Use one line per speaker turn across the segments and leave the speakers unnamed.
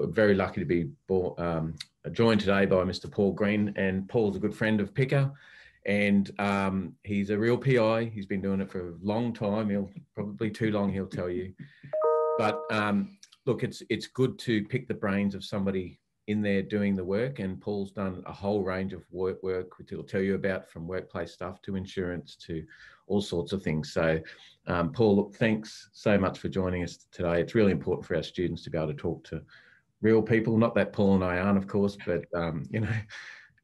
we're very lucky to be um, joined today by Mr. Paul Greene, and Paul's a good friend of PICA, and um, he's a real PI. He's been doing it for a long time. He'll probably too long. He'll tell you, but um, look, it's it's good to pick the brains of somebody in there doing the work. And Paul's done a whole range of work, work which he'll tell you about from workplace stuff to insurance to all sorts of things. So, um, Paul, look, thanks so much for joining us today. It's really important for our students to be able to talk to real people. Not that Paul and I aren't, of course, but um, you know,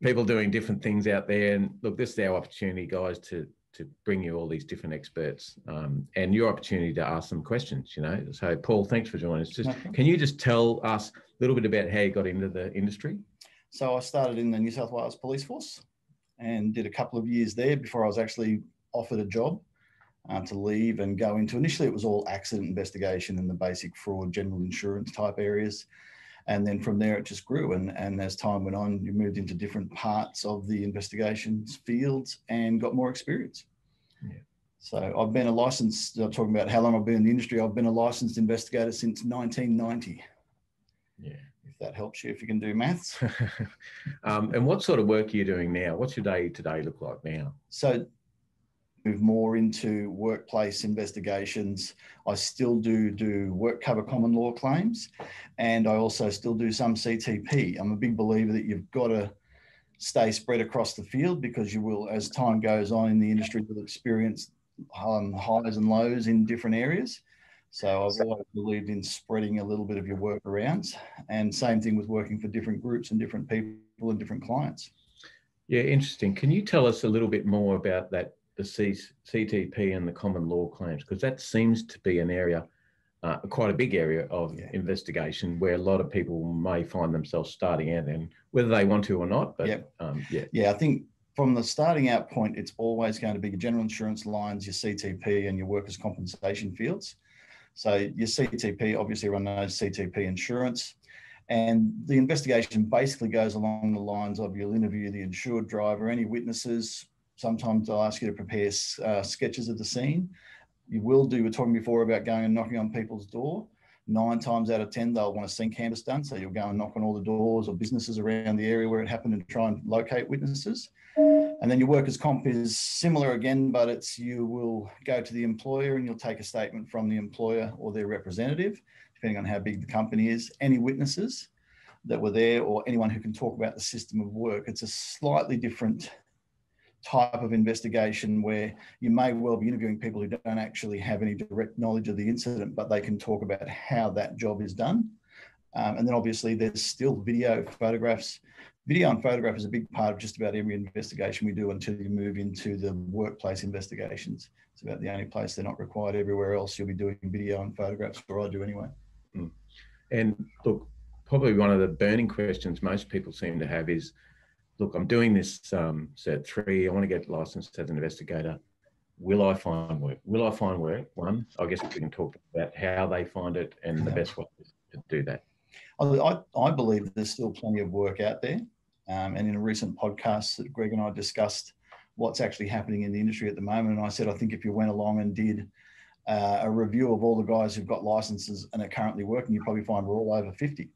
people doing different things out there. And look, this is our opportunity, guys, to to bring you all these different experts um, and your opportunity to ask them questions. You know, so Paul, thanks for joining us. Just can you just tell us a little bit about how you got into the industry?
So I started in the New South Wales Police Force and did a couple of years there before I was actually offered a job uh, to leave and go into. Initially, it was all accident investigation and the basic fraud, general insurance type areas and then from there it just grew. And, and as time went on you moved into different parts of the investigations fields and got more experience. Yeah. so i've been a licensed i'm talking about how long i've been in the industry i've been a licensed investigator since 1990 yeah. If that helps you if you can do maths.
Um, and what sort of work are you doing now? What's your day today look like now?
So move more into workplace investigations. I still do do work cover common law claims, and I also still do some CTP. I'm a big believer that you've got to stay spread across the field because you will, as time goes on in the industry, you'll experience um, highs and lows in different areas. So I've always believed in spreading a little bit of your work around, and same thing with working for different groups and different people and different clients.
Yeah, interesting. Can you tell us a little bit more about that the C- CTP and the common law claims because that seems to be an area, uh, quite a big area of yeah. investigation where a lot of people may find themselves starting out and whether they want to or not. But yep. um, yeah,
yeah, I think from the starting out point, it's always going to be your general insurance lines, your CTP, and your workers' compensation fields. So your CTP, obviously, everyone knows CTP insurance. And the investigation basically goes along the lines of you'll interview the insured driver, any witnesses, Sometimes I'll ask you to prepare uh, sketches of the scene. You will do, we are talking before about going and knocking on people's door. Nine times out of 10, they'll want to see canvas done. So you'll go and knock on all the doors or businesses around the area where it happened and try and locate witnesses. And then your workers' comp is similar again, but it's you will go to the employer and you'll take a statement from the employer or their representative, depending on how big the company is, any witnesses that were there or anyone who can talk about the system of work. It's a slightly different type of investigation where you may well be interviewing people who don't actually have any direct knowledge of the incident, but they can talk about how that job is done. Um, and then obviously there's still video, photographs. Video and photograph is a big part of just about every investigation we do until you move into the workplace investigations. It's about the only place they're not required. Everywhere else, you'll be doing video and photographs, or I do anyway. Mm.
And look, probably one of the burning questions most people seem to have is look, I'm doing this um, cert three. I want to get licensed as an investigator. Will I find work? Will I find work? One, I guess we can talk about how they find it and the best way to do that.
I, I believe there's still plenty of work out there. Um, and in a recent podcast that Greg and I discussed what's actually happening in the industry at the moment. And I said, I think if you went along and did uh, a review of all the guys who've got licenses and are currently working, you probably find we're all over 50.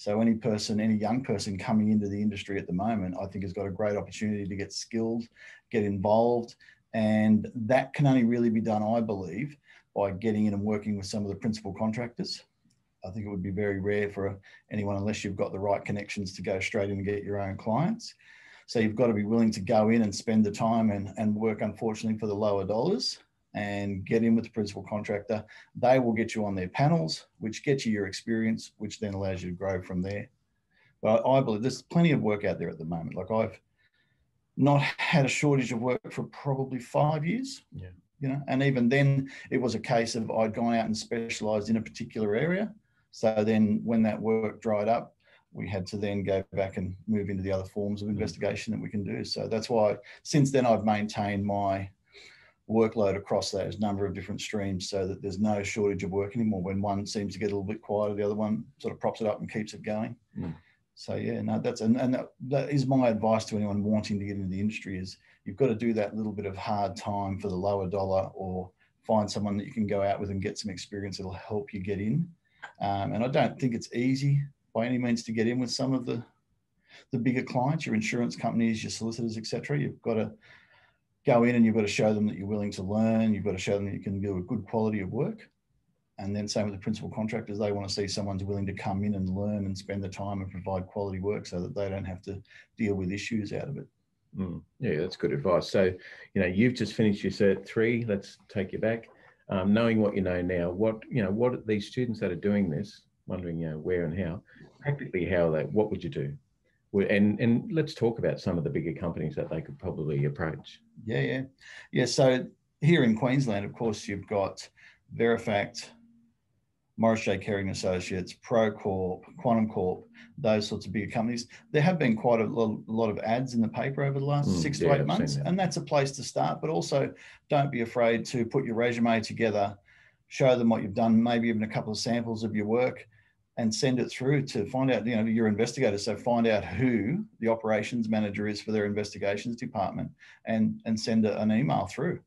So any person, any young person coming into the industry at the moment, I think has got a great opportunity to get skilled, get involved, and that can only really be done, I believe, by getting in and working with some of the principal contractors. I think it would be very rare for anyone unless you've got the right connections to go straight in and get your own clients. So you've got to be willing to go in and spend the time and, and work, unfortunately, for the lower dollars and get in with the principal contractor. They will get you on their panels, which gets you your experience, which then allows you to grow from there. But I believe there's plenty of work out there at the moment. Like I've not had a shortage of work for probably five years. Yeah. You know, and even then it was a case of I'd gone out and specialized in a particular area. So then when that work dried up, we had to then go back and move into the other forms of mm. investigation that we can do. So that's why since then I've maintained my workload across those number of different streams so that there's no shortage of work anymore. When one seems to get a little bit quieter, the other one sort of props it up and keeps it going. Mm. So yeah, no, that's and, and that, that is my advice to anyone wanting to get into the industry is you've got to do that little bit of hard time for the lower dollar or find someone that you can go out with and get some experience that'll help you get in. Um, and I don't think it's easy by any means to get in with some of the the bigger clients, your insurance companies, your solicitors, etc. You've got to go in and you've got to show them that you're willing to learn. You've got to show them that you can do a good quality of work. And then same with the principal contractors, they want to see someone's willing to come in and learn and spend the time and provide quality work so that they don't have to deal with issues out of it.
Mm, yeah, that's good advice. So, you know, you've just finished your cert three. Let's take you back. Um, knowing what you know now, what you know, what these students that are doing this, wondering, you know, where and how, practically how they, what would you do? And and let's talk about some of the bigger companies that they could probably approach.
Yeah, yeah, yeah. So here in Queensland, of course, you've got Verifact, Morris J. Kerrigan Associates, Procorp, Quantum Corp, those sorts of bigger companies. There have been quite a lot, of ads in the paper over the last mm, six yeah, to eight I've months, that. and that's a place to start. But also, don't be afraid to put your resume together, show them what you've done, maybe even a couple of samples of your work, and send it through to find out, you know, your investigator. So find out who the operations manager is for their investigations department, and and send a, an email through.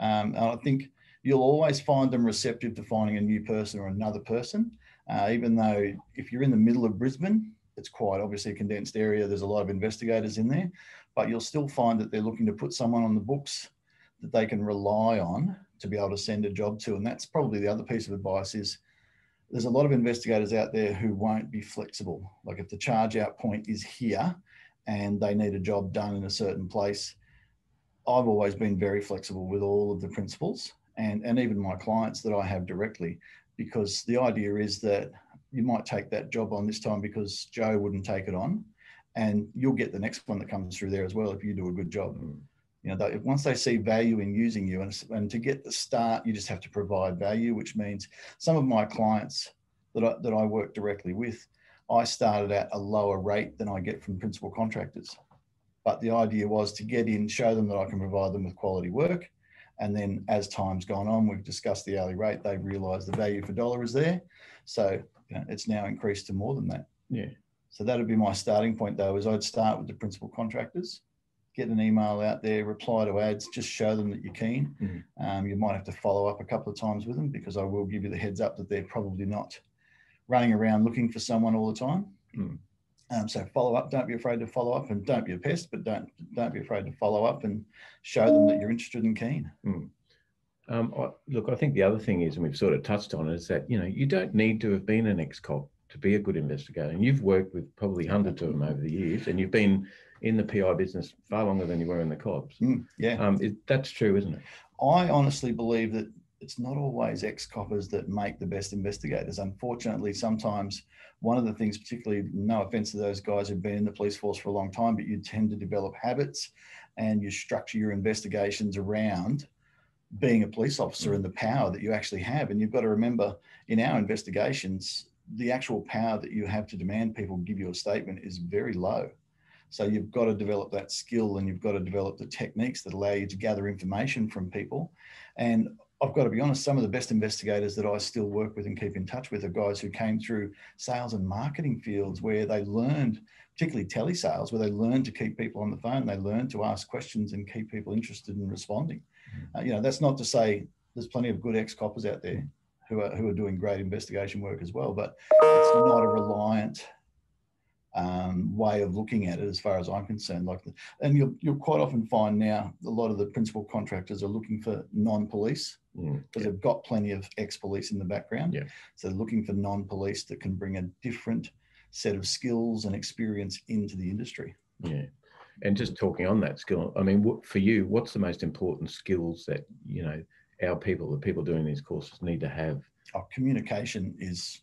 Um, I think you'll always find them receptive to finding a new person or another person. Uh, even though if you're in the middle of Brisbane, it's quite obviously a condensed area. There's a lot of investigators in there, but you'll still find that they're looking to put someone on the books that they can rely on to be able to send a job to. And that's probably the other piece of advice is there's a lot of investigators out there who won't be flexible. Like if the charge out point is here and they need a job done in a certain place, I've always been very flexible with all of the principals and, and even my clients that I have directly, because the idea is that you might take that job on this time because Joe wouldn't take it on, and you'll get the next one that comes through there as well if you do a good job. Mm. You know, they, once they see value in using you, and, and to get the start, you just have to provide value, which means some of my clients that I, that I work directly with, I started at a lower rate than I get from principal contractors. But the idea was to get in, show them that I can provide them with quality work, and then as time's gone on, we've discussed the hourly rate, they've realised the value for dollar is there. So you know, it's now increased to more than that.
Yeah.
So that'd be my starting point though, is I'd start with the principal contractors, get an email out there, reply to ads, just show them that you're keen. Mm-hmm. Um, you might have to follow up a couple of times with them because I will give you the heads up that they're probably not running around looking for someone all the time. Mm. Um, so follow up. Don't be afraid to follow up, and don't be a pest, but don't don't be afraid to follow up and show them that you're interested and keen.
Mm. Um, I, look, I think the other thing is, and we've sort of touched on, it, is that you know you don't need to have been an ex-cop to be a good investigator, and you've worked with probably hundreds of them over the years, and you've been in the PI business far longer than you were in the cops.
Mm, yeah,
um, it, that's true, isn't it?
I honestly believe that it's not always ex-coppers that make the best investigators. Unfortunately, sometimes one of the things, particularly, no offense to those guys who've been in the police force for a long time, but you tend to develop habits and you structure your investigations around being a police officer and the power that you actually have. And you've got to remember in our investigations, the actual power that you have to demand people give you a statement is very low. So you've got to develop that skill and you've got to develop the techniques that allow you to gather information from people. And I've got to be honest, some of the best investigators that I still work with and keep in touch with are guys who came through sales and marketing fields where they learned, particularly telesales, where they learned to keep people on the phone, they learned to ask questions and keep people interested in responding. Mm-hmm. Uh, you know, that's not to say there's plenty of good ex-coppers out there who are, who are doing great investigation work as well, but it's not a reliant um, way of looking at it, as far as I'm concerned. Like, the, and you'll you'll quite often find now a lot of the principal contractors are looking for non-police because mm, yeah. they've got plenty of ex-police in the background.
Yeah.
So looking for non-police that can bring a different set of skills and experience into the industry.
Yeah. And just talking on that skill, I mean, what, for you, what's the most important skills that you know our people, the people doing these courses, need to have?
Oh, communication is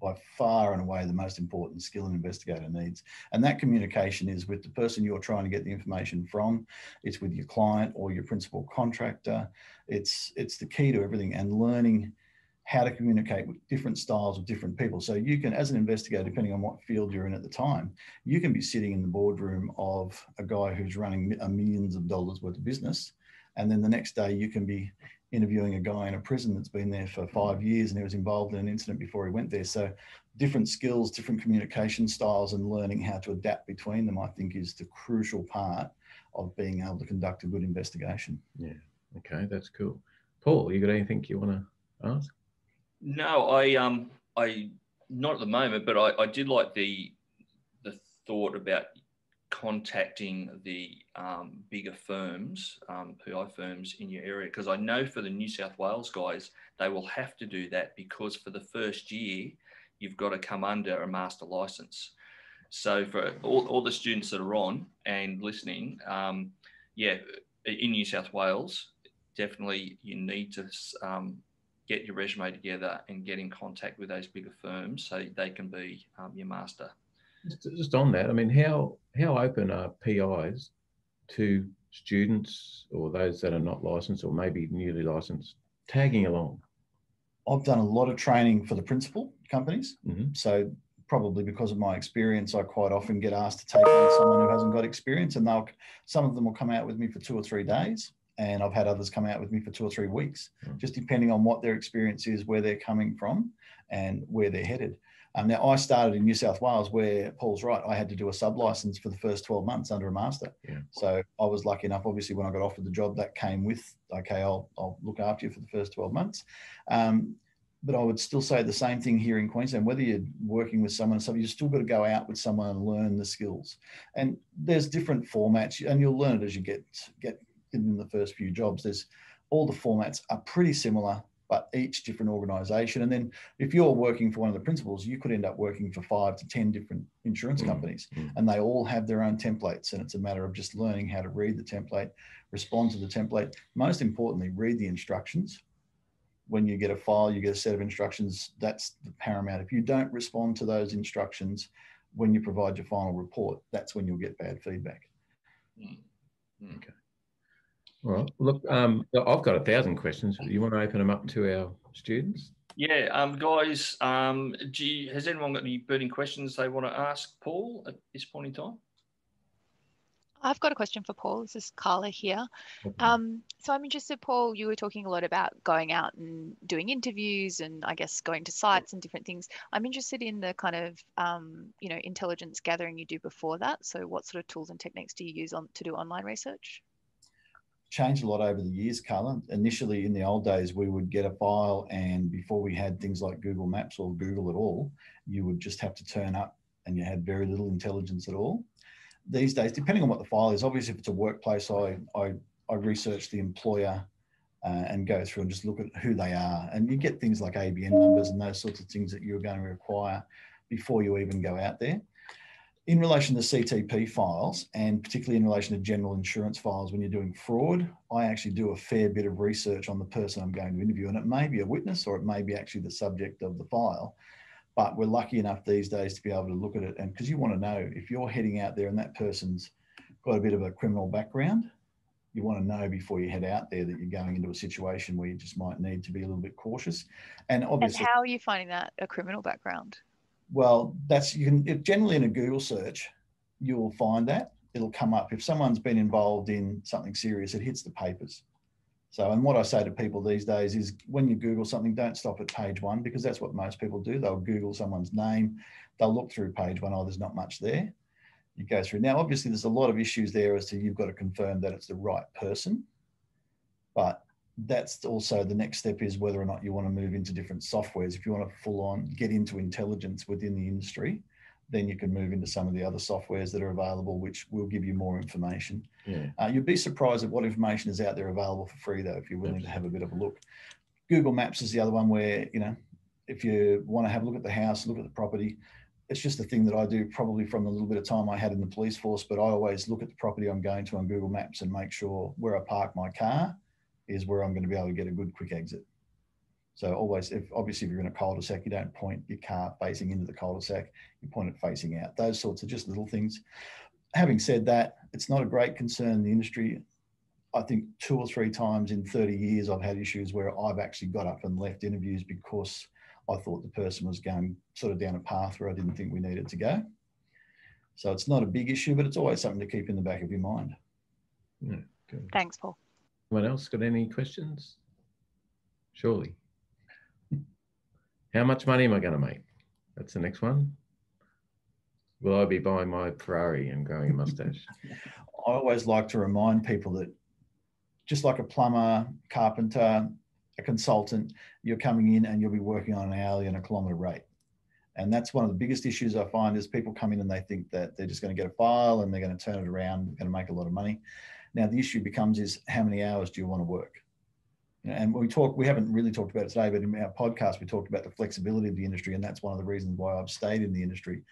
by far and away the most important skill an investigator needs. And that communication is with the person you're trying to get the information from. It's with your client or your principal contractor. It's it's the key to everything and learning how to communicate with different styles of different people. So you can, as an investigator, depending on what field you're in at the time, you can be sitting in the boardroom of a guy who's running a uh, millions of dollars worth of business. And then the next day you can be interviewing a guy in a prison that's been there for five years and he was involved in an incident before he went there. So different skills, different communication styles, and learning how to adapt between them, I think, is the crucial part of being able to conduct a good investigation.
Yeah. Okay, that's cool. Paul, you got anything you want to ask?
No, I um I not at the moment, but I, I did like the the thought about contacting the um, bigger firms, um, PI firms in your area, because I know for the New South Wales guys, they will have to do that because for the first year, you've got to come under a master license. So for all, all the students that are on and listening, um, yeah, in New South Wales, definitely you need to um, get your resume together and get in contact with those bigger firms so they can be um, your master.
Just on that, I mean, how how open are PIs to students or those that are not licensed or maybe newly licensed tagging along?
I've done a lot of training for the principal companies.
Mm-hmm.
So probably because of my experience, I quite often get asked to take on someone who hasn't got experience, and they'll some of them will come out with me for two or three days, and I've had others come out with me for two or three weeks,
Mm.
just depending on what their experience is, where they're coming from, and where they're headed. Um, now, I started in New South Wales, where Paul's right. I had to do a sub license for the first 12 months under a master.
Yeah.
So I was lucky enough. Obviously, when I got offered the job, that came with okay, I'll I'll look after you for the first 12 months. Um, but I would still say the same thing here in Queensland. Whether you're working with someone or something, you still got to go out with someone and learn the skills. And there's different formats, and you'll learn it as you get get in the first few jobs. There's all the formats are pretty similar, but each different organisation. And then if you're working for one of the principals, you could end up working for five to ten different insurance
Mm,
companies,
mm.
and they all have their own templates. And it's a matter of just learning how to read the template, respond to the template. Most importantly, read the instructions when you get a file, you get a set of instructions. That's the paramount. If you don't respond to those instructions when you provide your final report, that's when you'll get bad feedback.
Mm. Mm.
All right. Look, um, I've got a thousand questions. You want to open them up to our students?
Yeah, um, guys, um, do you, has anyone got any burning questions they want to ask Paul at this point in time?
I've got a question for Paul. This is Carla here. Um, so I'm interested, Paul, you were talking a lot about going out and doing interviews and I guess going to sites and different things. I'm interested in the kind of, um, you know, intelligence gathering you do before that. So what sort of tools and techniques do you use on to do online research?
Changed a lot over the years, Carla. Initially, in the old days, we would get a file, and before we had things like Google Maps or Google at all, you would just have to turn up and you had very little intelligence at all. These days, depending on what the file is, obviously, if it's a workplace, I, I, I research the employer uh, and go through and just look at who they are. And you get things like ABN numbers and those sorts of things that you're going to require before you even go out there. In relation to CTP files, and particularly in relation to general insurance files, when you're doing fraud, I actually do a fair bit of research on the person I'm going to interview. And it may be a witness or it may be actually the subject of the file. But we're lucky enough these days to be able to look at it. And because you want to know if you're heading out there and that person's got a bit of a criminal background, you want to know before you head out there that you're going into a situation where you just might need to be a little bit cautious. And obviously,
and how are you finding that a criminal background?
Well, that's you can generally in a Google search, you'll find that it'll come up if someone's been involved in something serious. It hits the papers. So, and what I say to people these days is when you Google something, don't stop at page one because that's what most people do. They'll Google someone's name, they'll look through page one. Oh, there's not much there. You go through. Now, obviously, there's a lot of issues there as to you've got to confirm that it's the right person, but that's also the next step is whether or not you want to move into different softwares. If you want to full on get into intelligence within the industry, then you can move into some of the other softwares that are available, which will give you more information.
Yeah.
Uh, you'd be surprised at what information is out there available for free, though, if you're willing to have a bit of a look. Google Maps is the other one where, you know, if you want to have a look at the house, look at the property, it's just a thing that I do probably from the little bit of time I had in the police force, but I always look at the property I'm going to on Google Maps and make sure where I park my car is where I'm going to be able to get a good quick exit. So always, if obviously if you're in a cul-de-sac, you don't point your car facing into the cul-de-sac, you point it facing out. Those sorts of just little things. Having said that, it's not a great concern in the industry. I think two or three times in 30 years, I've had issues where I've actually got up and left interviews because I thought the person was going sort of down a path where I didn't think we needed to go. So it's not a big issue, but it's always something to keep in the back of your mind.
Yeah, good.
Thanks, Paul.
Anyone else got any questions? Surely. How much money am I going to make? That's the next one. Will I be buying my Ferrari and growing a mustache?
I always like to remind people that just like a plumber, carpenter, a consultant, you're coming in and you'll be working on an hourly and a kilometre rate. And that's one of the biggest issues I find is people come in and they think that they're just going to get a file and they're going to turn it around, going to make a lot of money. Now the issue becomes is how many hours do you want to work? and we talk, we haven't really talked about it today, but in our podcast, we talked about the flexibility of the industry. And that's one of the reasons why I've stayed in the industry.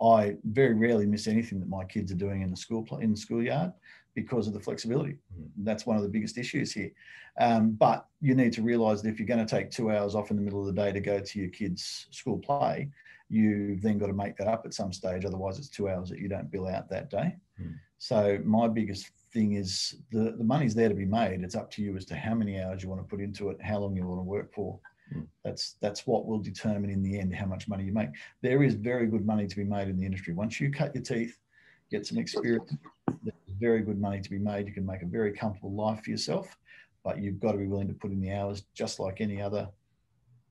I very rarely miss anything that my kids are doing in the school in the schoolyard because of the flexibility. Mm-hmm. That's one of the biggest issues here. Um, but you need to realise that if you're going to take two hours off in the middle of the day to go to your kids' school play, you've then got to make that up at some stage. Otherwise, it's two hours that you don't bill out that day. Mm. So my biggest thing is the, the money's there to be made. It's up to you as to how many hours you want to put into it, how long you want to work for. Mm. That's that's what will determine in the end how much money you make. There is very good money to be made in the industry. Once you cut your teeth, get some experience, there's very good money to be made. You can make a very comfortable life for yourself, but you've got to be willing to put in the hours just like any other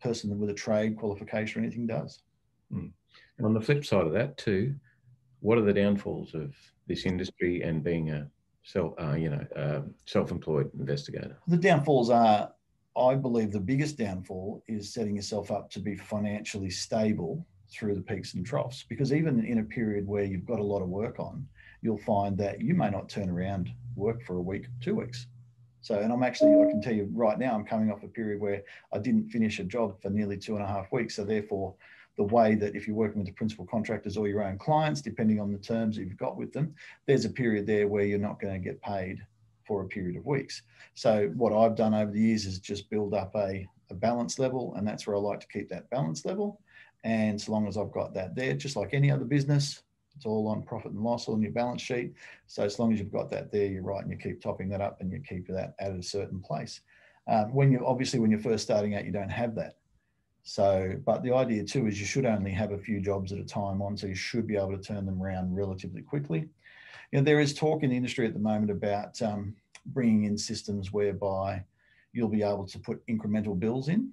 person with a trade qualification or anything does.
Mm. And on the flip side of that too, what are the downfalls of this industry and being a self, uh, you know, uh, self-employed investigator?
The downfalls are, I believe, the biggest downfall is setting yourself up to be financially stable through the peaks and troughs. Because even in a period where you've got a lot of work on, you'll find that you may not turn around work for a week, two weeks. So, and I'm actually, I can tell you right now, I'm coming off a period where I didn't finish a job for nearly two and a half weeks. So, therefore, the way that if you're working with the principal contractors or your own clients, depending on the terms you've got with them, there's a period there where you're not going to get paid for a period of weeks. So what I've done over the years is just build up a, a balance level, and that's where I like to keep that balance level. And so long as I've got that there, just like any other business, it's all on profit and loss on your balance sheet. So as long as you've got that there, you're right, and you keep topping that up and you keep that at a certain place. Um, when you obviously when you're first starting out, you don't have that. So, but the idea too is you should only have a few jobs at a time on, so you should be able to turn them around relatively quickly. You know, there is talk in the industry at the moment about um, bringing in systems whereby you'll be able to put incremental bills in.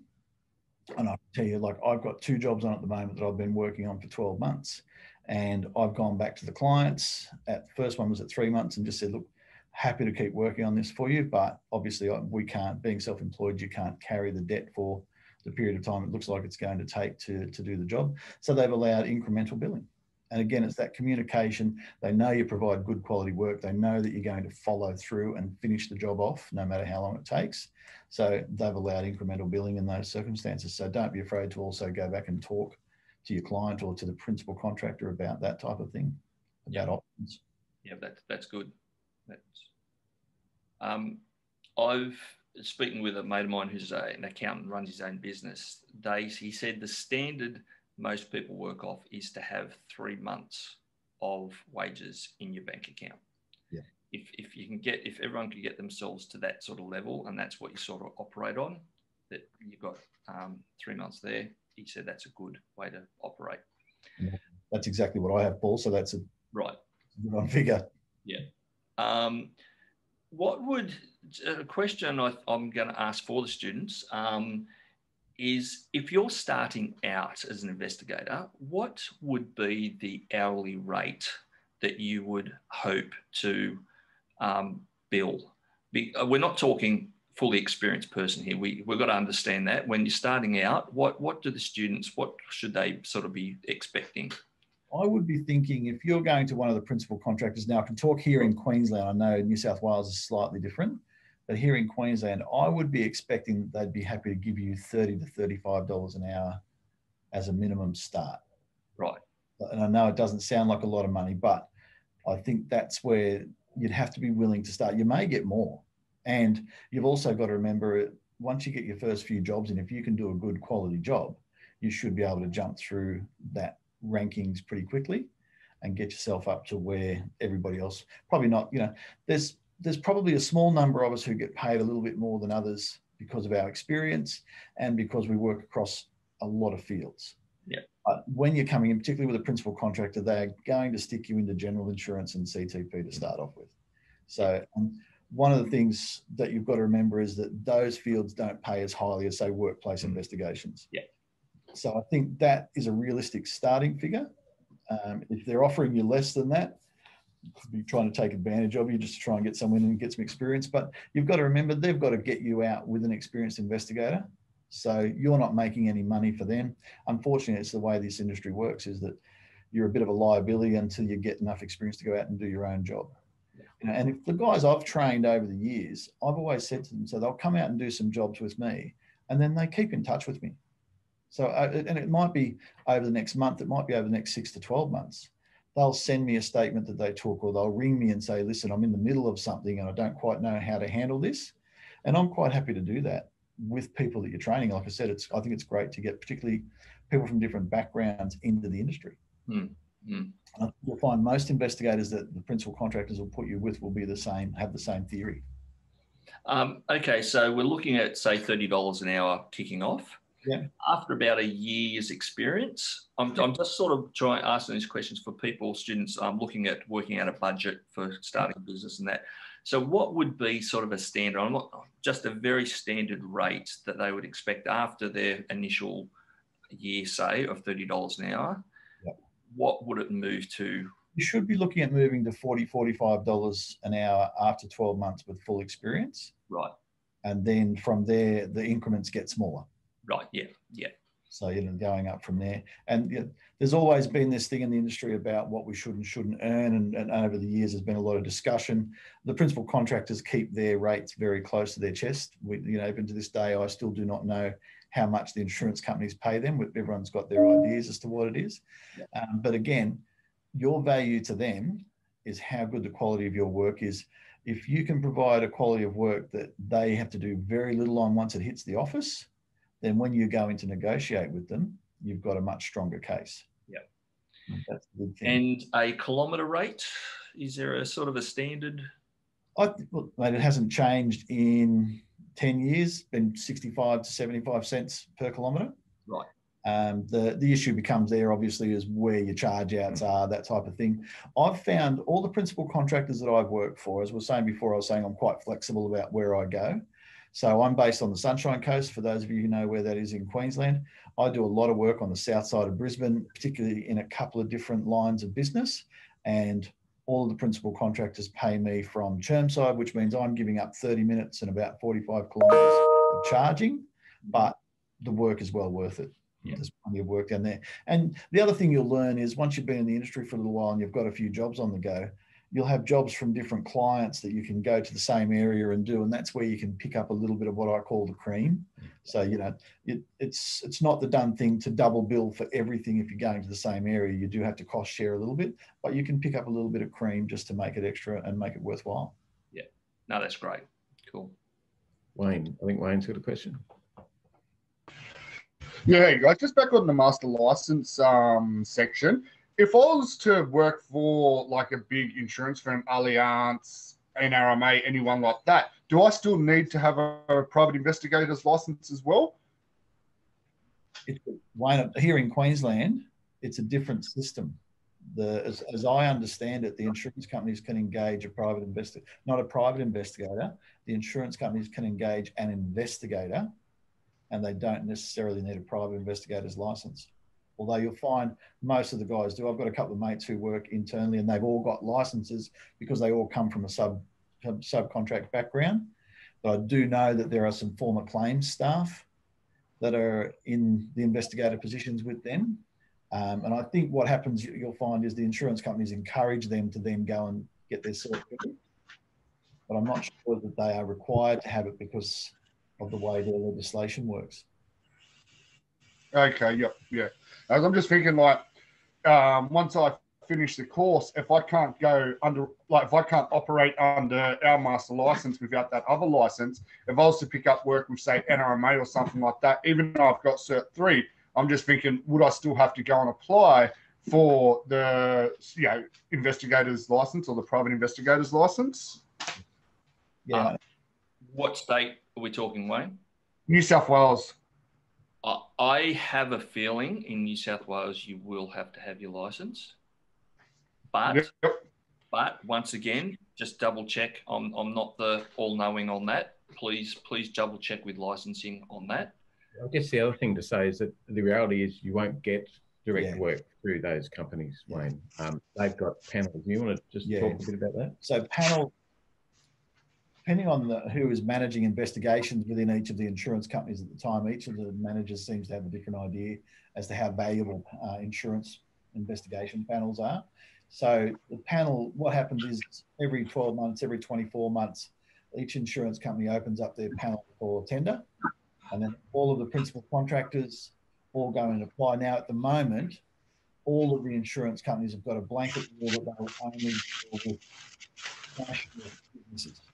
And I tell you, like I've got two jobs on at the moment that I've been working on for 12 months. And I've gone back to the clients. At the first one was at three months and just said, look, happy to keep working on this for you, but obviously we can't, being self-employed, you can't carry the debt for the period of time it looks like it's going to take to, to do the job. So they've allowed incremental billing. And again, it's that communication. They know you provide good quality work. They know that you're going to follow through and finish the job off, no matter how long it takes. So they've allowed incremental billing in those circumstances. So don't be afraid to also go back and talk to your client or to the principal contractor about that type of thing, about options.
Yeah, that's that's good. That's um, I've speaking with a mate of mine who's a, an accountant, runs his own business. They he said the standard most people work off is to have three months of wages in your bank account.
Yeah.
If, if you can get if everyone can get themselves to that sort of level and that's what you sort of operate on, that you've got um, three months there. He said that's a good way to operate.
Yeah, that's exactly what I have, Paul. So that's a
right
good on figure.
Yeah. Um, what would a question I, am going to ask for the students um, is if you're starting out as an investigator, what would be the hourly rate that you would hope to um, bill? Be, uh, we're not talking fully experienced person here. We, we've got to understand that when you're starting out, what, what do the students, what should they sort of be expecting?
I would be thinking if you're going to one of the principal contractors now, I can talk here in Queensland. I know New South Wales is slightly different, but here in Queensland, I would be expecting they'd be happy to give you thirty to thirty-five dollars an hour as a minimum start.
Right.
And I know it doesn't sound like a lot of money, but I think that's where you'd have to be willing to start. You may get more, and you've also got to remember once you get your first few jobs, and if you can do a good quality job, you should be able to jump through that rankings pretty quickly and get yourself up to where everybody else probably not you know there's there's probably a small number of us who get paid a little bit more than others because of our experience and because we work across a lot of fields.
Yeah.
But when you're coming in particularly with a principal contractor they're going to stick you into general insurance and ctp to start off with. So um, one of the things that you've got to remember is that those fields don't pay as highly as say workplace mm-hmm. investigations.
Yeah
so I think that is a realistic starting figure. Um, if they're offering you less than that, be trying to take advantage of you just to try and get someone in and get some experience. But you've got to remember they've got to get you out with an experienced investigator So you're not making any money for them. Unfortunately, it's the way this industry works is that you're a bit of a liability until you get enough experience to go out and do your own job. You know, and if the guys I've trained over the years, I've always said to them, so they'll come out and do some jobs with me, and then they keep in touch with me. So, uh, and it might be over the next month, it might be over the next six to 12 months. They'll send me a statement that they took, or they'll ring me and say, listen, I'm in the middle of something and I don't quite know how to handle this. And I'm quite happy to do that with people that you're training. Like I said, it's I think it's great to get particularly people from different backgrounds into the industry.
Mm, mm.
You'll find most investigators that the principal contractors will put you with will be the same, have the same theory.
Um, okay, so we're looking at say thirty dollars an hour kicking off.
Yeah.
After about a year's experience, I'm, I'm just sort of trying asking these questions for people, students um, looking at working out a budget for starting a business and that. So, what would be sort of a standard? I'm not just a very standard rate that they would expect after their initial year, say, of thirty dollars an hour.
Yep.
What would it move to?
You should be looking at moving to 40 $45 an hour after 12 months with full experience.
Right.
And then from there, the increments get smaller.
Right. Yeah. Yeah.
So you know, going up from there, and you know, there's always been this thing in the industry about what we should and shouldn't earn, and, and, over the years there's been a lot of discussion. The principal contractors keep their rates very close to their chest. We, you know, even to this day, I still do not know how much the insurance companies pay them. Everyone's got their ideas as to what it is, um, but again, your value to them is how good the quality of your work is. If you can provide a quality of work that they have to do very little on once it hits the office then when you go in to negotiate with them, you've got a much stronger case.
Yeah.
That's the big thing.
And a kilometre rate, is there a sort of a standard?
I, well, mate, it hasn't changed in 10 years, been 65 to 75 cents per kilometre.
Right.
Um, the, the issue becomes there, obviously, is where your charge outs are, that type of thing. I've found all the principal contractors that I've worked for, as I was saying before, I was saying I'm quite flexible about where I go. So I'm based on the Sunshine Coast. For those of you who know where that is in Queensland, I do a lot of work on the south side of Brisbane, particularly in a couple of different lines of business. And all of the principal contractors pay me from Chermside, which means I'm giving up 30 minutes and about 45 kilometres of charging, but the work is well worth it. Yeah. There's plenty of work down there. And the other thing you'll learn is once you've been in the industry for a little while and you've got a few jobs on the go, you'll have jobs from different clients that you can go to the same area and do and that's where you can pick up a little bit of what i call the cream. So you know it, it's it's not the done thing to double bill for everything if you're going to the same area. You do have to cost share a little bit but you can pick up a little bit of cream just to make it extra and make it worthwhile.
Yeah. No that's great. Cool.
Wayne i think wayne's got a question.
Yeah, guys, just back on the master license um, section if I was to work for like a big insurance firm, Allianz, NRMA, anyone like that, do I still need to have a, a private investigator's license as well?
It, here in Queensland, it's a different system. The, as, as, I understand it, the insurance companies can engage a private investigator, not a private investigator. The insurance companies can engage an investigator, and they don't necessarily need a private investigator's license although you'll find most of the guys do. I've got a couple of mates who work internally and they've all got licenses because they all come from a sub subcontract background. But I do know that there are some former claims staff that are in the investigator positions with them. Um, and I think what happens, you'll find, is the insurance companies encourage them to then go and get their certificate. But I'm not sure that they are required to have it because of the way their legislation works.
Okay, yep, yeah. As I'm just thinking, like, um, once I finish the course, if I can't go under, like, if I can't operate under our master license without that other license, if I was to pick up work with, say, NRMA or something like that, even though I've got Cert 3, I'm just thinking, would I still have to go and apply for the, you know, investigator's license or the private investigator's license?
Yeah. Uh,
what state are we talking, Wayne?
New South Wales.
I have a feeling in New South Wales you will have to have your license, but yep. but once again, just double check. I'm I'm not the all knowing on that. Please please double check with licensing on that.
I guess the other thing to say is that the reality is you won't get direct yeah. work through those companies, Wayne. Um, they've got panels. You want to just yeah. talk a bit about that?
So panel depending on the, who is managing investigations within each of the insurance companies at the time, each of the managers seems to have a different idea as to how valuable uh, insurance investigation panels are. So the panel, what happens is every 12 months, every 24 months, each insurance company opens up their panel for tender, and then all of the principal contractors all go and apply. Now, at the moment, all of the insurance companies have got a blanket rule that they will only deal with national businesses.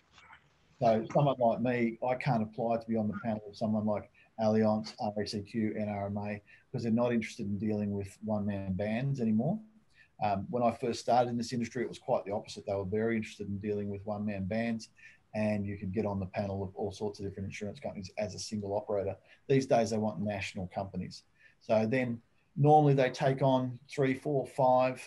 So someone like me, I can't apply to be on the panel of someone like Allianz, RACQ, NRMA, because they're not interested in dealing with one-man bands anymore. Um, when I first started in this industry, it was quite the opposite. They were very interested in dealing with one-man bands, and you could get on the panel of all sorts of different insurance companies as a single operator. These days, they want national companies. So then, normally they take on three, four, five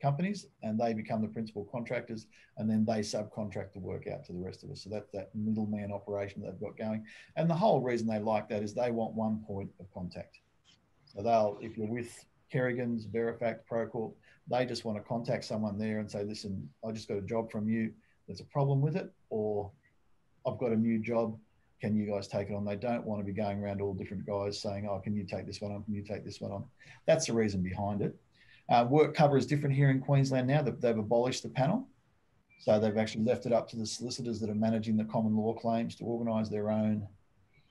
companies and they become the principal contractors and then they subcontract the work out to the rest of us. So that's that middleman operation they've got going. And the whole reason they like that is they want one point of contact. So they'll, if you're with Kerrigan's, Verifact, Procorp, they just want to contact someone there and say, listen, I just got a job from you. There's a problem with it, or I've got a new job. Can you guys take it on? They don't want to be going around all different guys saying, oh, can you take this one on? Can you take this one on? That's the reason behind it. Uh, work cover is different here in Queensland now. They've, they've abolished the panel. So they've actually left it up to the solicitors that are managing the common law claims to organise their own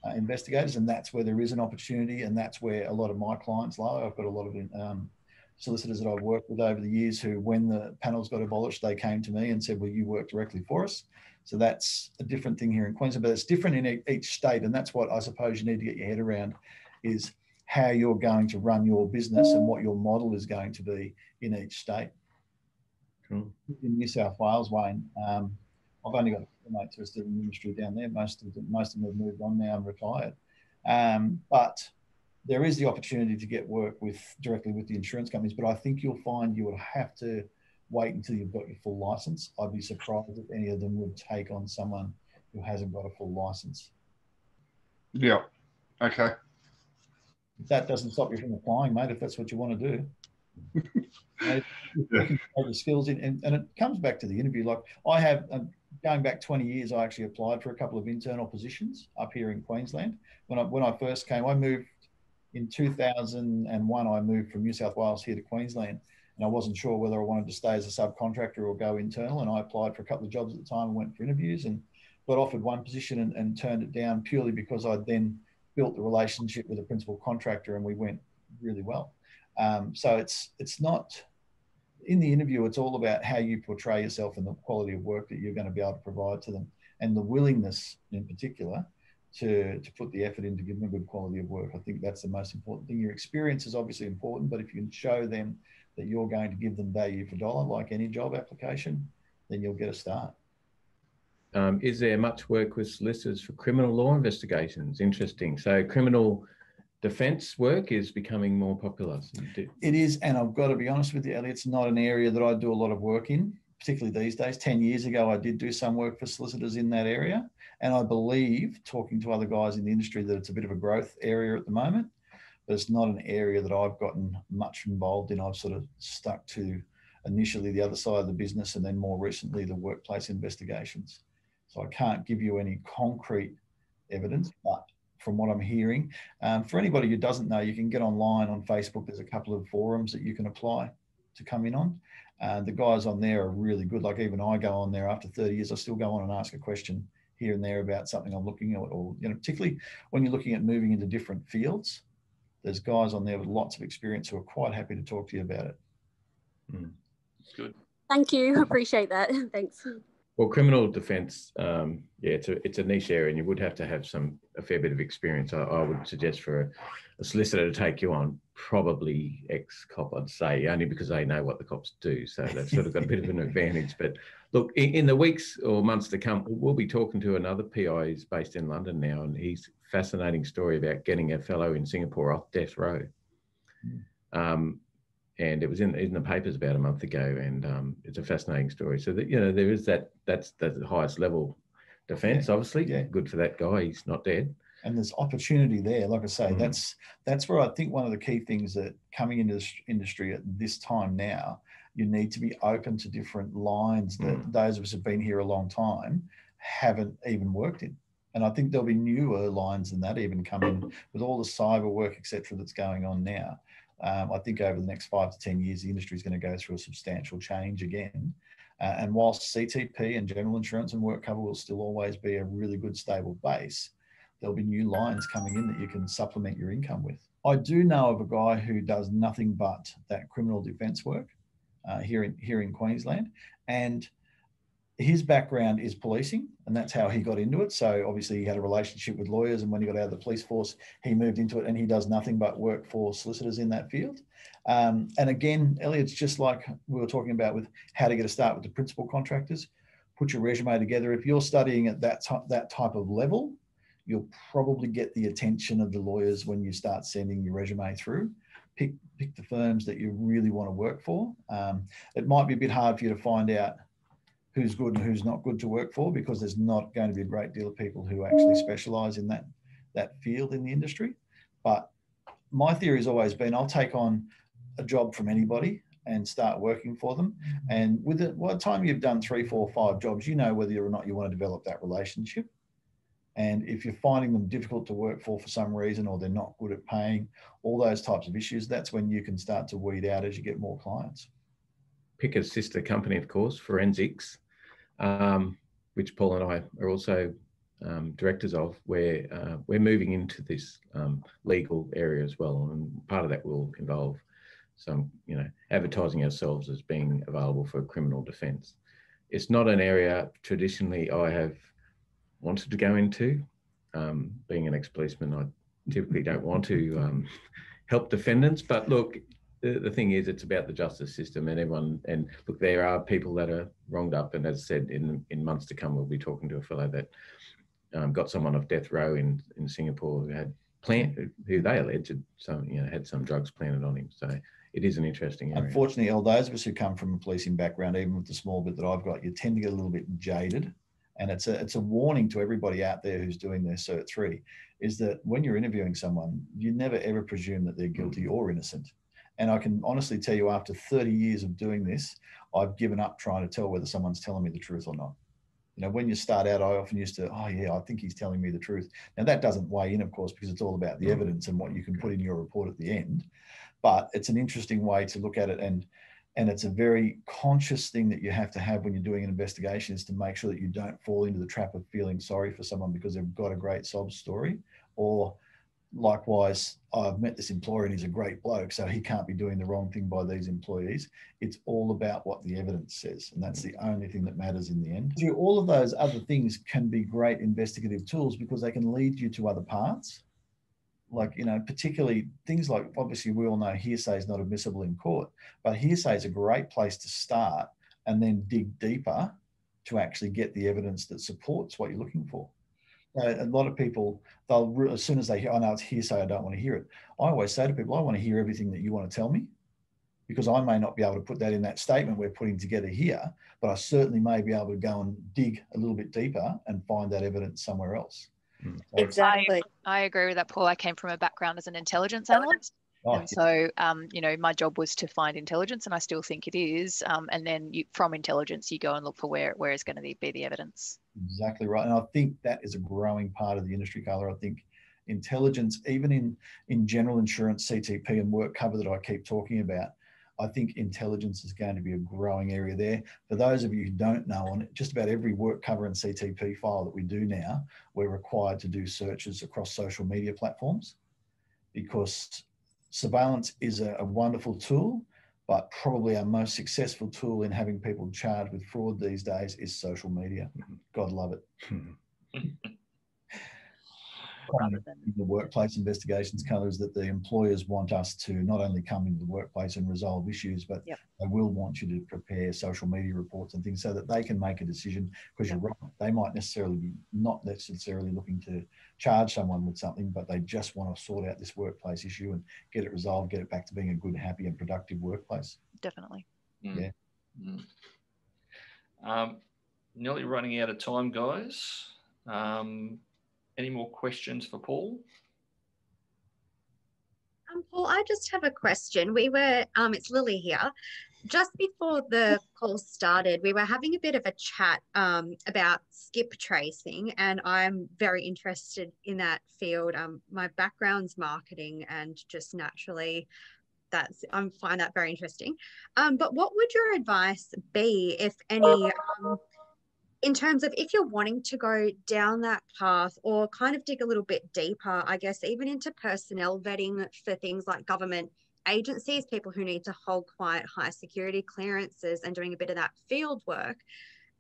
uh, investigators. And that's where there is an opportunity. And that's where a lot of my clients lie. I've got a lot of um, solicitors that I've worked with over the years who, when the panels got abolished, they came to me and said, Will you work directly for us? So that's a different thing here in Queensland, but it's different in each state. And that's what I suppose you need to get your head around is how you're going to run your business and what your model is going to be in each state.
Cool.
In New South Wales, Wayne, um, I've only got a mates who are still in the industry down there. Most of them, most of them have moved on now and retired. Um, but there is the opportunity to get work with directly with the insurance companies. But I think you'll find you will have to wait until you've got your full license. I'd be surprised if any of them would take on someone who hasn't got a full license.
Yeah. Okay
that doesn't stop you from applying, mate, if that's what you want to do. you, know, the skills in, and, and it comes back to the interview. Like I have, um, going back 20 years, I actually applied for a couple of internal positions up here in Queensland. When I, when I first came, I moved in 2001, I moved from New South Wales here to Queensland. And I wasn't sure whether I wanted to stay as a subcontractor or go internal. And I applied for a couple of jobs at the time and went for interviews and got offered one position and, and turned it down purely because I'd then built the relationship with the principal contractor and we went really well. Um, so it's it's not in the interview. It's all about how you portray yourself and the quality of work that you're going to be able to provide to them, and the willingness, in particular, to to put the effort in to give them a good quality of work. I think that's the most important thing. Your experience is obviously important, but if you can show them that you're going to give them value for dollar, like any job application, then you'll get a start.
Um, is there much work with solicitors for criminal law investigations? Interesting. So criminal defence work is becoming more popular.
It is, and I've got to be honest with you, Ellie, it's not an area that I do a lot of work in, particularly these days. 10 years ago, I did do some work for solicitors in that area. And I believe, talking to other guys in the industry, that it's a bit of a growth area at the moment, but it's not an area that I've gotten much involved in. I've sort of stuck to initially the other side of the business and then more recently the workplace investigations. So I can't give you any concrete evidence, but from what I'm hearing, um, for anybody who doesn't know, you can get online on Facebook. There's a couple of forums that you can apply to come in on. Uh, the guys on there are really good. Like even I go on there after 30 years, I still go on and ask a question here and there about something I'm looking at, or you know, particularly when you're looking at moving into different fields. There's guys on there with lots of experience who are quite happy to talk to you about it.
Mm. Good.
Thank you. Appreciate that. Thanks.
Well, criminal defence, um, yeah, it's a it's a niche area, and you would have to have some a fair bit of experience. I, I would suggest for a, a, solicitor to take you on, probably ex cop, I'd say, only because they know what the cops do, so they've sort of got a bit of an advantage. But look, in, in, the weeks or months to come, we'll be talking to another PI who's based in London now, and he's fascinating story about getting a fellow in Singapore off death row. Mm. Um, and it was in in the papers about a month ago, and um, it's a fascinating story. So that you know there is that that's the highest level defence, yeah. obviously.
Yeah.
Good for that guy. He's not dead.
And there's opportunity there. Like I say, mm. that's that's where I think one of the key things that coming into this industry at this time now, you need to be open to different lines that mm. those of us have been here a long time haven't even worked in. And I think there'll be newer lines than that even coming with all the cyber work, etc., that's going on now. Um, I think over the next five to 10 years, the industry is going to go through a substantial change again. Uh, and whilst CTP and general insurance and work cover will still always be a really good stable base, there'll be new lines coming in that you can supplement your income with. I do know of a guy who does nothing but that criminal defence work uh, here in here in Queensland, and his background is policing, and that's how he got into it. So obviously, he had a relationship with lawyers, and when he got out of the police force, he moved into it, and he does nothing but work for solicitors in that field. Um, and again, Elliot's just like we were talking about with how to get a start with the principal contractors. Put your resume together. If you're studying at that that type of level, you'll probably get the attention of the lawyers when you start sending your resume through. Pick pick the firms that you really want to work for. Um, it might be a bit hard for you to find out who's good and who's not good to work for because there's not going to be a great deal of people who actually specialize in that that field in the industry. But my theory has always been I'll take on a job from anybody and start working for them. And with the time you've done three, four, five jobs, you know whether or not you want to develop that relationship. And if you're finding them difficult to work for for some reason, or they're not good at paying, all those types of issues, that's when you can start to weed out as you get more clients.
PICA sister company, of course, Forensics, um, which Paul and I are also um, directors of, where uh, we're moving into this um, legal area as well. And part of that will involve some, you know, advertising ourselves as being available for criminal defence. It's not an area traditionally I have wanted to go into. Um, being an ex-policeman, I typically don't want to um, help defendants. But look, the, the thing is, it's about the justice system, and everyone. And look, there are people that are wronged up, and as said, in in months to come, we'll be talking to a fellow that um, got someone off death row in in Singapore who had plant who they alleged some you know had some drugs planted on him. So it is an interesting area.
Unfortunately, all those of us who come from a policing background, even with the small bit that I've got, you tend to get a little bit jaded and it's a it's a warning to everybody out there who's doing their cert three, is that when you're interviewing someone, you never ever presume that they're guilty mm. or innocent. And I can honestly tell you, after 30 years of doing this, I've given up trying to tell whether someone's telling me the truth or not. You know, when you start out, I often used to, oh yeah, I think he's telling me the truth. Now that doesn't weigh in, of course, because it's all about the mm. evidence and what you can put in your report at the end. But it's an interesting way to look at it and and it's a very conscious thing that you have to have when you're doing an investigation is to make sure that you don't fall into the trap of feeling sorry for someone because they've got a great sob story or likewise i've met this employer and he's a great bloke so he can't be doing the wrong thing by these employees. It's all about what the evidence says and that's the only thing that matters in the end. All of those other things can be great investigative tools because they can lead you to other parts like you know particularly things like obviously we all know hearsay is not admissible in court but hearsay is a great place to start and then dig deeper to actually get the evidence that supports what you're looking for a lot of people they'll as soon as they hear oh know it's hearsay i don't want to hear it i always say to people i want to hear everything that you want to tell me because i may not be able to put that in that statement we're putting together here but i certainly may be able to go and dig a little bit deeper and find that evidence somewhere else
Mm. Exactly.
I, I, agree with that, Paul. I came from a background as an intelligence analyst. Oh, and so, um, you know, my job was to find intelligence, and I still think it is. Um, and then you, from intelligence, you go and look for where where is going to be the evidence.
Exactly right, and I think that is a growing part of the industry, Carla. I think intelligence, even in in general insurance, CTP, and work cover that I keep talking about, I think intelligence is going to be a growing area there. For those of you who don't know, on just about every work cover and CTP file that we do now, we're required to do searches across social media platforms because surveillance is a, a wonderful tool, but probably our most successful tool in having people charged with fraud these days is social media. Mm-hmm. God love it. rather than the workplace investigations colours that the employers want us to not only come into the workplace and resolve issues, but yep. they will want you to prepare social media reports and things so that they can make a decision. Because yep. you're right, they might necessarily be not necessarily looking to charge someone with something, but they just want to sort out this workplace issue and get it resolved, get it back to being a good, happy, and productive workplace.
Definitely.
Mm. Yeah.
Mm. Um, nearly running out of time, guys. Um, any more questions for Paul?
Um, Paul, I just have a question. We were, um, it's Lily here.
just before the call started, we were having a bit of a chat um, about skip tracing, and I'm very interested in that field. Um, my background's marketing, and just naturally, that's I find that very interesting. Um, but what would your advice be, if any, um, in terms of if you're wanting to go down that path or kind of dig a little bit deeper, I guess even into personnel vetting for things like government agencies, people who need to hold quite high security clearances and doing a bit of that field work.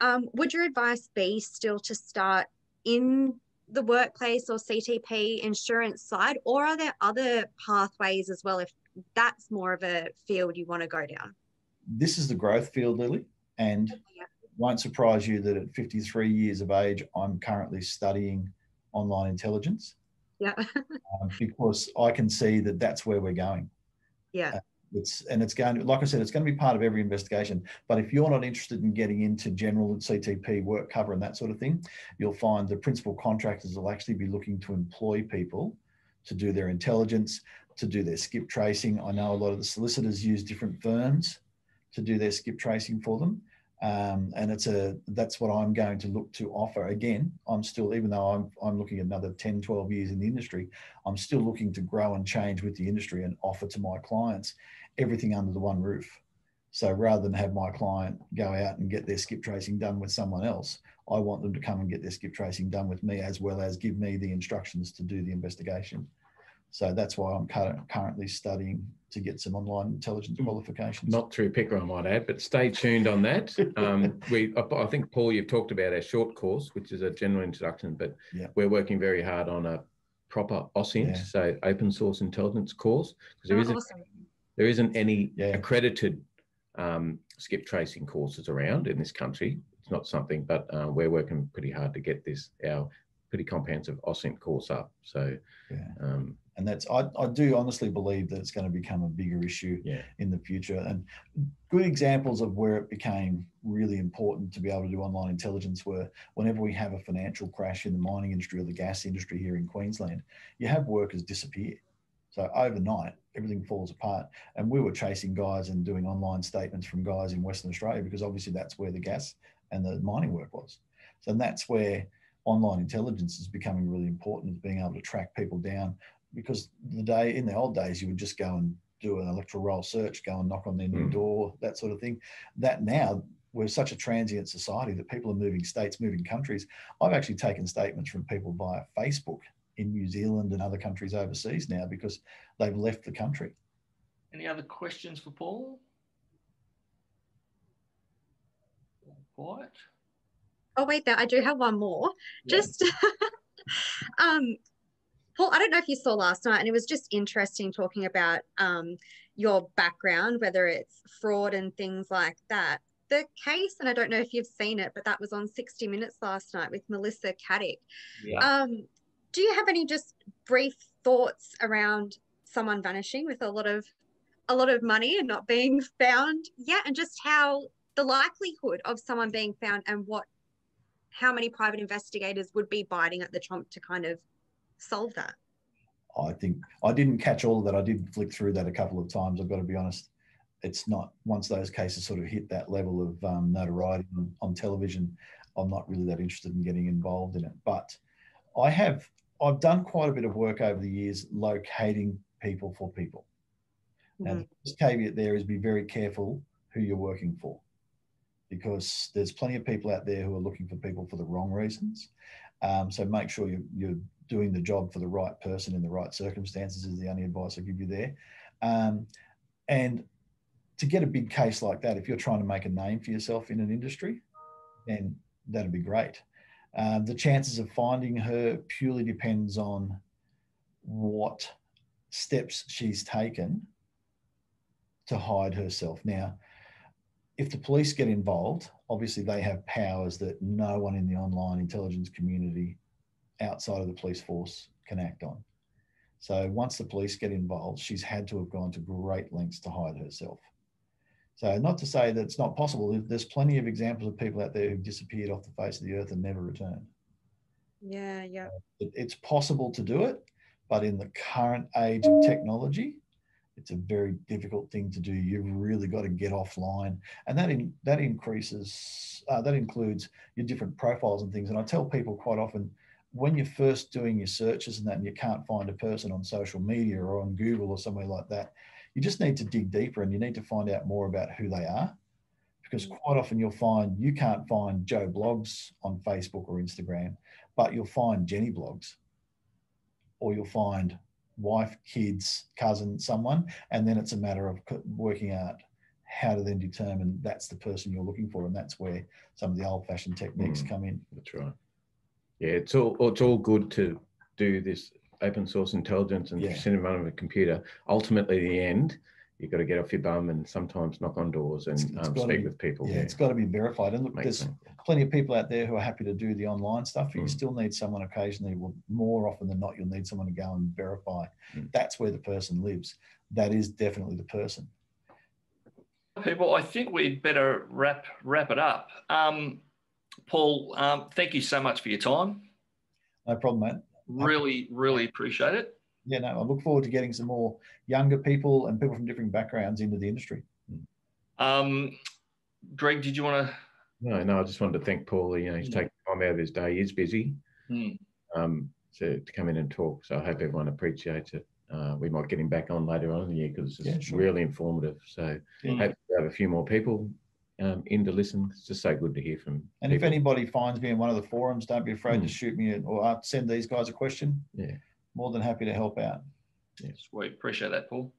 Um, would your advice be still to start in the workplace or CTP insurance side, or are there other pathways as well if that's more of a field you want to go down?
This is the growth field, Lily, and yeah. Won't surprise you that at 53 years of age, I'm currently studying online intelligence.
Yeah.
um, because I can see that that's where we're going.
Yeah. Uh,
it's and it's going to, like I said, it's going to be part of every investigation. But if you're not interested in getting into general CTP work cover and that sort of thing, you'll find the principal contractors will actually be looking to employ people to do their intelligence, to do their skip tracing. I know a lot of the solicitors use different firms to do their skip tracing for them. Um, and it's a that's what I'm going to look to offer. Again, I'm still, even though I'm, I'm looking at another 10, 12 years in the industry, I'm still looking to grow and change with the industry and offer to my clients everything under the one roof. So rather than have my client go out and get their skip tracing done with someone else, I want them to come and get their skip tracing done with me as well as give me the instructions to do the investigation. So that's why I'm currently studying to get some online intelligence qualifications.
Not through PICA, I might add, but stay tuned on that. Um, we, I think, Paul, you've talked about our short course, which is a general introduction, but yeah. we're working very hard on a proper OSINT, yeah. so open source intelligence course, because there, oh, isn't, awesome. there isn't any yeah. accredited um, skip tracing courses around in this country. It's not something, but uh, we're working pretty hard to get this, our pretty comprehensive OSINT course up. So, um,
and that's I, I do honestly believe that it's going to become a bigger issue
yeah.
in the future. And good examples of where it became really important to be able to do online intelligence were whenever we have a financial crash in the mining industry or the gas industry here in queensland you have workers disappear. So overnight everything falls apart. And we were chasing guys and doing online statements from guys in western australia because obviously that's where the gas and the mining work was. So that's where online intelligence is becoming really important is being able to track people down because the day in the old days you would just go and do an electoral roll search, go and knock on their new mm. door, that sort of thing. That now we're such a transient society that people are moving states, moving countries. I've actually taken statements from people via Facebook in New Zealand and other countries overseas now because they've left the country.
Any other questions for Paul? Quiet.
Oh wait, there I do have one more. Yeah. Just um, Paul, I don't know if you saw last night, and it was just interesting talking about um, your background, whether it's fraud and things like that. The case, and I don't know if you've seen it, but that was on 60 Minutes last night with Melissa Caddick. Yeah. Um, do you have any just brief thoughts around someone vanishing with a lot of a lot of money and not being found? Yeah, and just how the likelihood of someone being found and what how many private investigators would be biting at the trump to kind of solve that?
I think I didn't catch all of that. I did flick through that a couple of times. I've got to be honest. It's not once those cases sort of hit that level of um, notoriety on, on television. I'm not really that interested in getting involved in it. But I have I've done quite a bit of work over the years locating people for people. Mm-hmm. And the caveat there is be very careful who you're working for because there's plenty of people out there who are looking for people for the wrong reasons. Um, so make sure you, you're doing the job for the right person in the right circumstances is the only advice I give you there. Um, and to get a big case like that, if you're trying to make a name for yourself in an industry, then that'd be great. Um, the chances of finding her purely depends on what steps she's taken to hide herself. Now, if the police get involved, obviously they have powers that no one in the online intelligence community outside of the police force can act on. So once the police get involved, she's had to have gone to great lengths to hide herself. So not to say that it's not possible. There's plenty of examples of people out there who've disappeared off the face of the earth and never returned.
Yeah, yeah.
It, it's possible to do it, but in the current age of technology, it's a very difficult thing to do. You've really got to get offline, and that in, that increases uh, that includes your different profiles and things. And I tell people quite often when you're first doing your searches and that, and you can't find a person on social media or on Google or somewhere like that, you just need to dig deeper and you need to find out more about who they are. Because quite often you'll find you can't find Joe Bloggs on Facebook or Instagram, but you'll find Jenny Bloggs, or you'll find wife, kids, cousin, someone, and then it's a matter of working out how to then determine that's the person you're looking for, and that's where some of the old-fashioned techniques
Mm.
come in.
That's right. Yeah, it's all it's all good to do this open source intelligence and
Yeah.
sit in front of a computer. Ultimately, the end, you've got to get off your bum and sometimes knock on doors and
It's- it's
um, speak
be-
with people.
Yeah, it's got to be verified. And look,
Makes
there's
sense.
plenty of people out there who are happy to do the online stuff, but you
Mm.
still need someone occasionally. Well, more often than not, you'll need someone to go and verify
Mm.
that's where the person lives. That is definitely the person.
People, I think we'd better wrap wrap it up. Um, Paul, um, thank you so much for your time.
No problem, mate.
Really, really appreciate it.
Yeah, no, I look forward to getting some more younger people and people from different backgrounds into the industry.
Um, Greg, did you want to?
No, no, I just wanted to thank Paul. You know, he's
Mm.
taking time out of his day. He's busy
Hmm.
um, to, to come in and talk. So I hope everyone appreciates it. Uh, we might get him back on later on in the year because it's
Yeah, sure.
really informative. So
Yeah.
hope to have a few more people um, in to listen. It's just so good to hear from.
And if anybody finds me in one of the forums, don't be afraid to
Mm.
shoot me or uh, send these guys a question.
Yeah.
More than happy to help out.
Sweet, appreciate that, Paul.